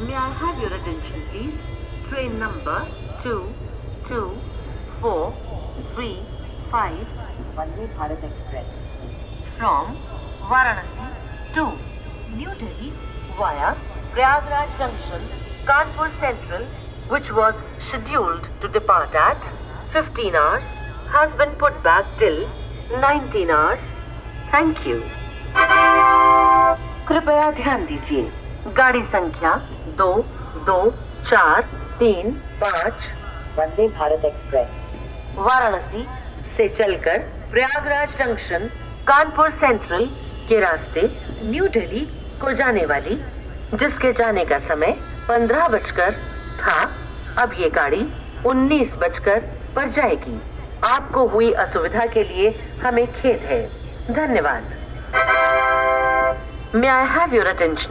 May I have your attention, please? Train number 22435 Vande Bharat Express from Varanasi to New Delhi via Prayagraj Junction, Kanpur Central, which was scheduled to depart at 15 hours, has been put back till 19 hours. Thank you. कृपया ध्यान दीजिए गाड़ी संख्या दो दो, चार, तीन, पाँच। वंदे भारत एक्सप्रेस। वाराणसी से चलकर प्रयागराज जंक्शन, कानपुर सेंट्रल के रास्ते न्यू दिल्ली को जाने वाली, जिसके जाने का समय पंद्रह बजकर था। अब ये गाड़ी उन्नीस बजकर पर जाएगी। आपको हुई असुविधा के लिए हमें खेद है। धन्यवाद। May I have your attention?